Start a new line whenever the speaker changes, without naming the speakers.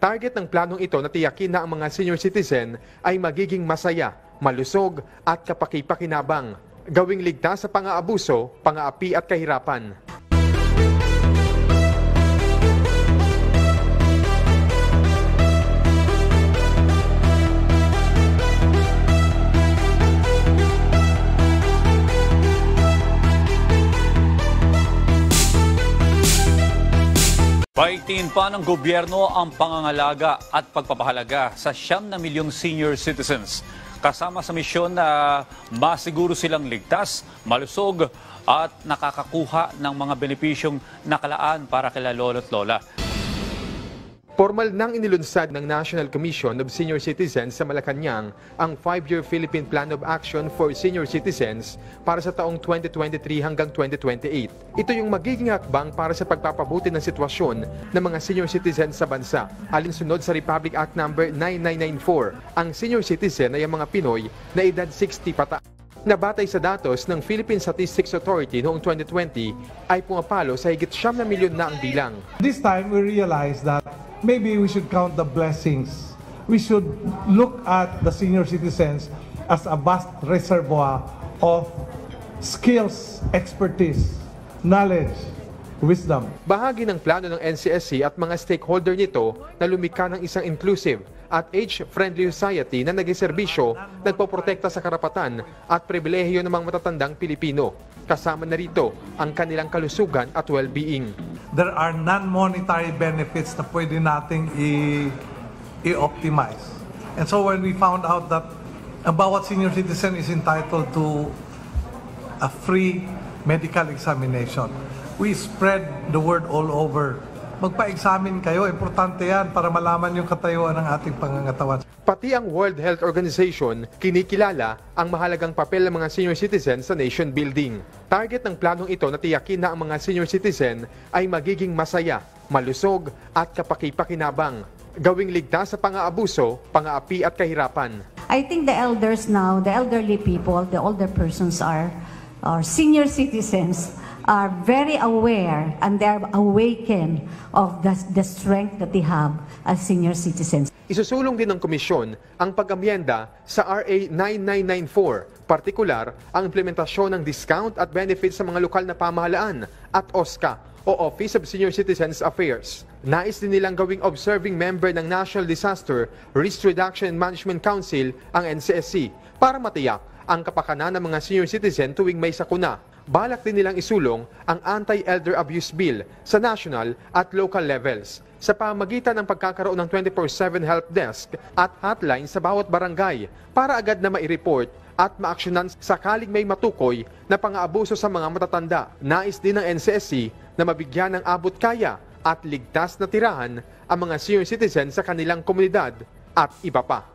Target ng planong ito na tiyakin na ang mga senior citizen ay magiging masaya, malusog at kapakipakinabang. Gawing ligtas sa pang-aabuso, pang-aapi at kahirapan.
Paitin pa ng gobyerno ang pangangalaga at pagpapahalaga sa siyam na milyong senior citizens. Kasama sa misyon na masiguro silang ligtas, malusog at nakakakuha ng mga benepisyong nakalaan para kila lolo't lola.
Formal nang inilunsad ng National Commission of Senior Citizens sa Malacanang ang 5-year Philippine Plan of Action for Senior Citizens para sa taong 2023 hanggang 2028. Ito yung magiging hakbang para sa pagpapabuti ng sitwasyon ng mga senior citizens sa bansa. Alinsunod sa Republic Act No. 9994, ang senior citizen ay ang mga Pinoy na edad 60 pataas. Nabatay sa datos ng Philippine Statistics Authority noong 2020 ay pumapalo sa higit siyam na milyon na ang bilang.
This time we realize that maybe we should count the blessings. We should look at the senior citizens as a vast reservoir of skills, expertise, knowledge, wisdom.
Bahagi ng plano ng NCSC at mga stakeholder nito na lumika ng isang inclusive at age-friendly society na nagsiservisyo, nagpoprotekta sa karapatan at pribilehiyo ng mga matatandang Pilipino. Kasama na rito ang kanilang kalusugan at well-being.
There are non-monetary benefits na pwede nating i- i-optimize. And so when we found out that ang bawat senior citizen is entitled to a free medical examination, we spread the word all over. Magpa-examine kayo, importante yan para malaman yung katayuan ng ating pangangatawan.
Pati ang World Health Organization kinikilala ang mahalagang papel ng mga senior citizen sa nation building. Target ng planong ito na tiyakin na ang mga senior citizen ay magiging masaya, malusog at kapakipakinabang. Gawing ligtas sa pang-aabuso, pang-aapi at kahirapan.
I think the elders now, the elderly people, the older persons are, are senior citizens, are very aware and they're awakened of the, the strength that they have as senior citizens.
Isusulong din ng komisyon ang pag-amyenda sa RA 9994, partikular ang implementasyon ng discount at benefits sa mga lokal na pamahalaan at OSCA o Office of Senior Citizens Affairs. Nais din nilang gawing observing member ng National Disaster Risk Reduction and Management Council ang NCSC para matiyak ang kapakanan ng mga senior citizen tuwing may sakuna. Balak din nilang isulong ang Anti-Elder Abuse Bill sa national at local levels sa pamagitan ng pagkakaroon ng 24-7 help desk at hotline sa bawat barangay para agad na mai-report at maaksyonan sakaling may matukoy na pang-aabuso sa mga matatanda. Nais din ng NCSC na mabigyan ng abot kaya at ligtas na tirahan ang mga senior citizen sa kanilang komunidad at iba pa.